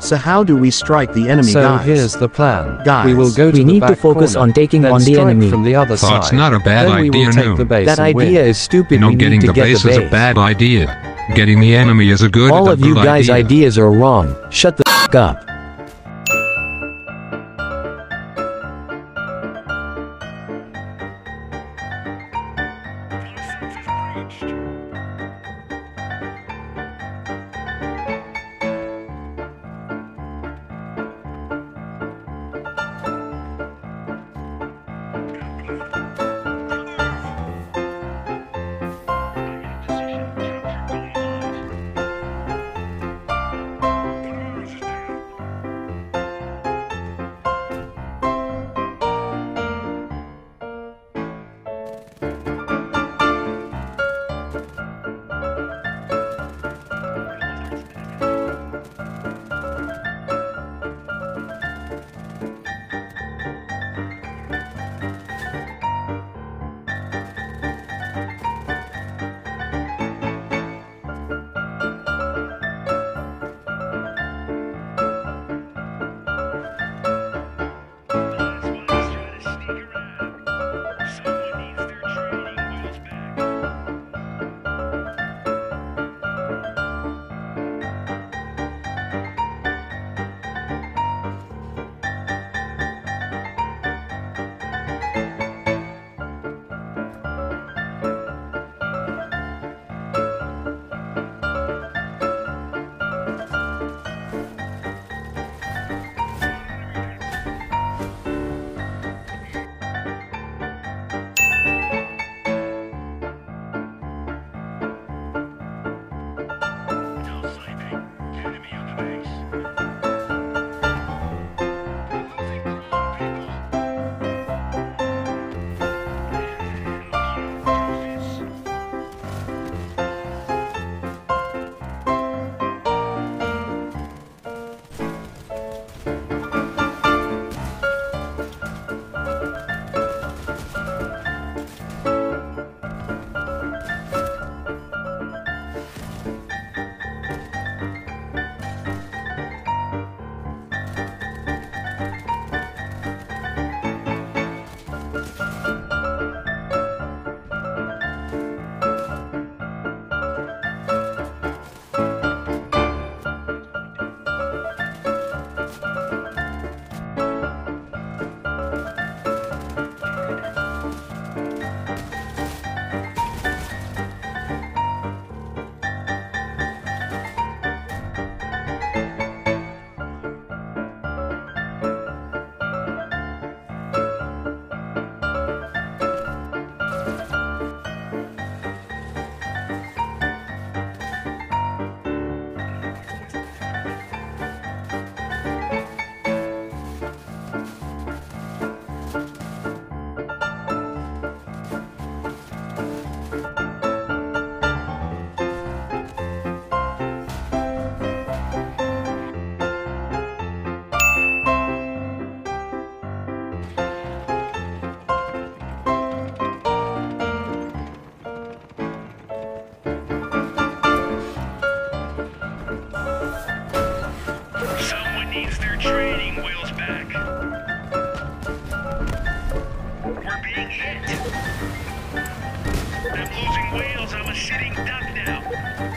So how do we strike the enemy So guys? here's the plan. Guys, we will go to we the need to focus corner, on taking on the enemy. from the other Thought's side. not a bad then we will idea, take no. the base That and win. idea is stupid. No, we getting need to the get base the is a bad idea. Getting the enemy is a good idea. All of you guys' idea. ideas are wrong. Shut the f up. bulging whales. I'm a sitting duck now.